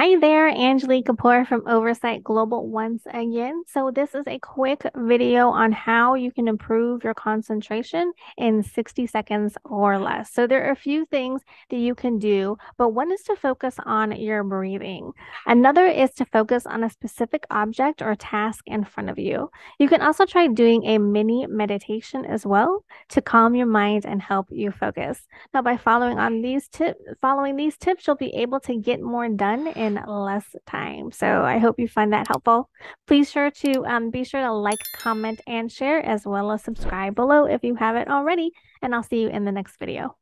Hi there, Angelie Kapoor from Oversight Global once again. So this is a quick video on how you can improve your concentration in 60 seconds or less. So there are a few things that you can do, but one is to focus on your breathing. Another is to focus on a specific object or task in front of you. You can also try doing a mini meditation as well to calm your mind and help you focus. Now by following on these tips, following these tips, you'll be able to get more done in in less time. So I hope you find that helpful. Please sure to um, be sure to like, comment, and share, as well as subscribe below if you haven't already. And I'll see you in the next video.